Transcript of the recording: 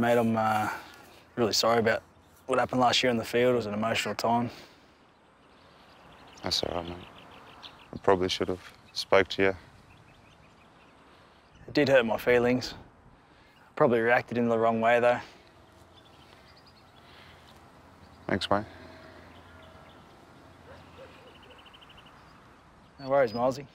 Mate, I'm uh, really sorry about what happened last year in the field. It was an emotional time. That's all right, mate. I probably should have spoke to you. It did hurt my feelings. Probably reacted in the wrong way, though. Thanks, mate. No worries, Mylesy.